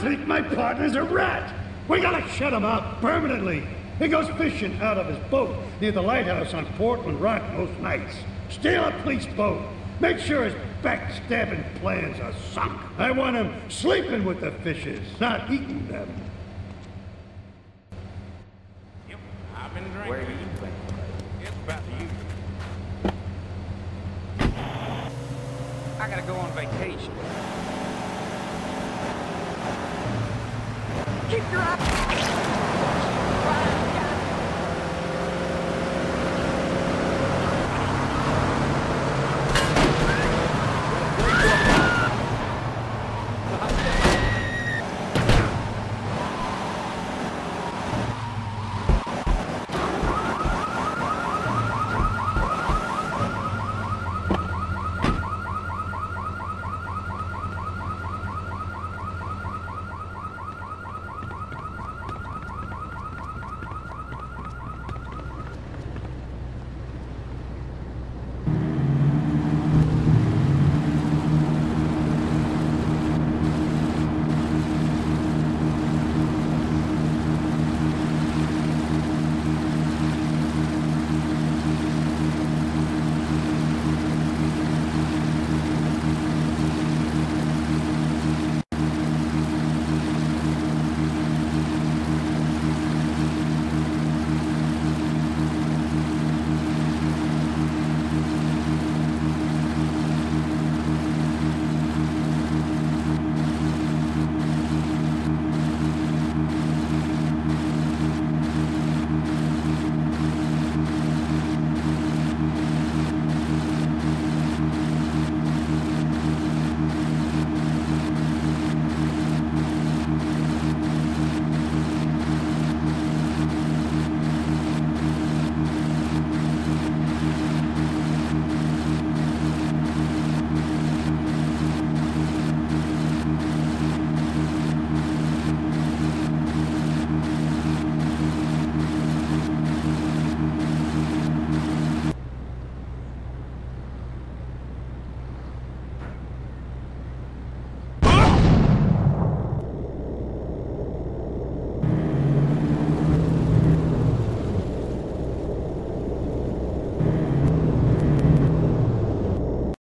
I think my partner's a rat. We gotta shut him out permanently. He goes fishing out of his boat near the lighthouse on Portland Rock most nights. Steal a police boat. Make sure his backstabbing plans are sunk. I want him sleeping with the fishes, not eating them. Yep, I've been drinking. Where are you been? It's about the usual. I gotta go on vacation. Keep your eye